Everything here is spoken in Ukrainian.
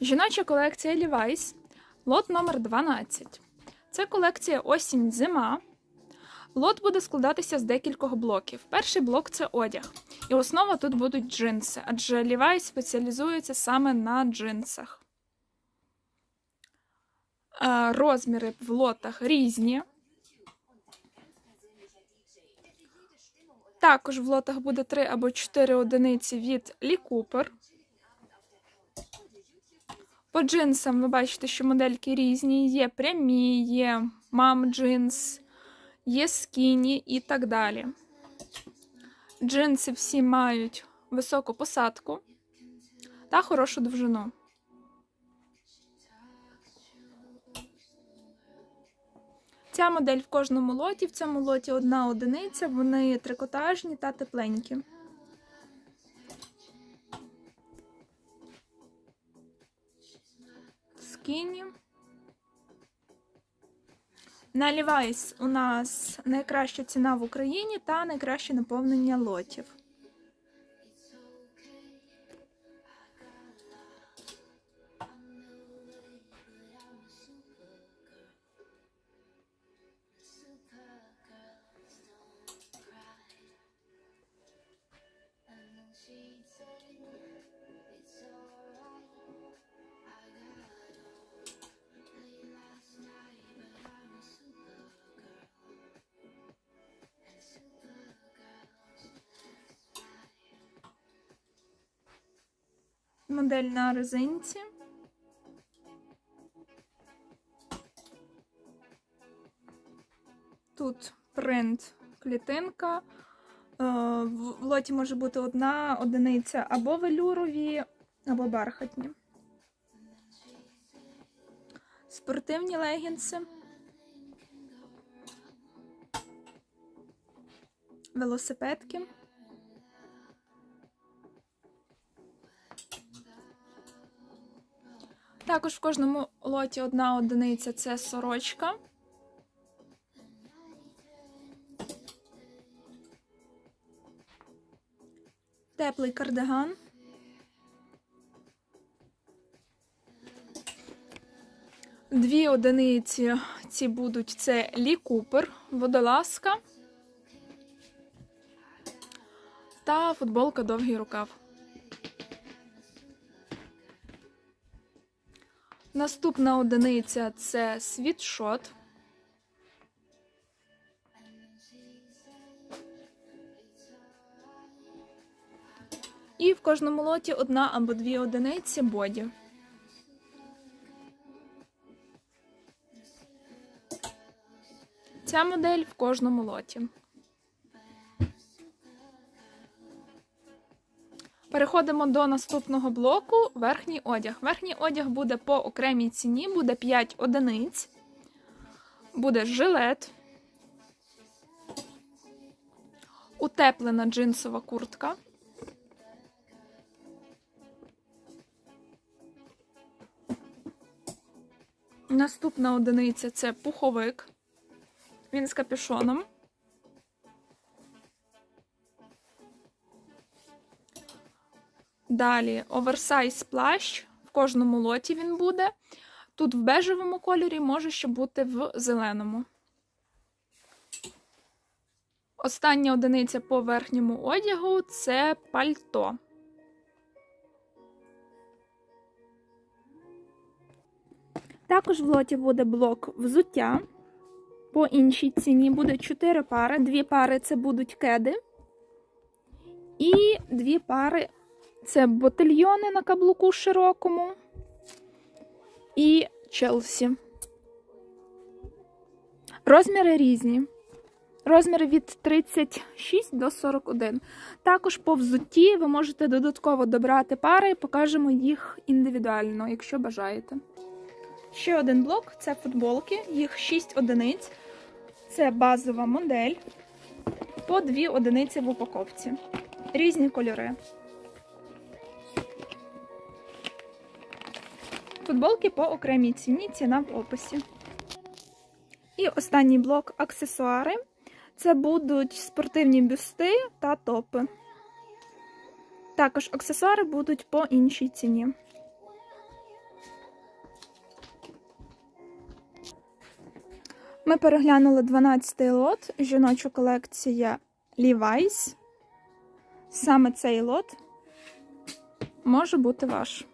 Жіноча колекція Levi's, лот номер 12. Це колекція осінь-зима. Лот буде складатися з декількох блоків. Перший блок це одяг. І основа тут будуть джинси, адже Levi's спеціалізується саме на джинсах. Е, Розміри в лотах різні. Також в лотах буде 3 або 4 одиниці від Lee Cooper. По джинсам ви бачите, що модельки різні. Є прямі, є мам джинс, є скіні і так далі. Джинси всі мають високу посадку та хорошу довжину. Ця модель в кожному лоті. В цьому лоті одна одиниця, вони трикотажні та тепленькі. Скіні. На Levi's у нас найкраща ціна в Україні та найкраще наповнення лотів. Модель на резинці. Тут принт клітинка. Е, В лоті може бути одна одиниця або велюрові, або бархатні. Спортивні легінси. Велосипедки. Також в кожному лоті одна одиниця це сорочка. Теплий кардиган. Дві одиниці ці будуть це Лі Купер, водолазка та футболка довгий рукав. Наступна одиниця це світшот. І в кожному лоті одна або дві одиниці боді. Ця модель в кожному лоті. Переходимо до наступного блоку верхній одяг. Верхній одяг буде по окремій ціні, буде 5 одиниць, буде жилет, утеплена джинсова куртка. Наступна одиниця це пуховик. Він з капюшоном. Далі оверсайз плащ. В кожному лоті він буде. Тут в бежевому кольорі може ще бути в зеленому. Остання одиниця по верхньому одягу це пальто. Також в лоті буде блок взуття. По іншій ціні буде 4 пари. Дві пари це будуть кеди. І дві пари це ботильйони на каблуку широкому і Челсі. Розміри різні. Розміри від 36 до 41. Також по взутті ви можете додатково добрати пари і покажемо їх індивідуально, якщо бажаєте. Ще один блок це футболки, їх 6 одиниць. Це базова модель. По 2 одиниці в упаковці. Різні кольори. Футболки по окремій ціні, ціна в описі. І останній блок аксесуари. Це будуть спортивні бюсти та топи. Також аксесуари будуть по іншій ціні. Ми переглянули 12-й лот, жіночу колекція Levi's. Саме цей лот може бути ваш.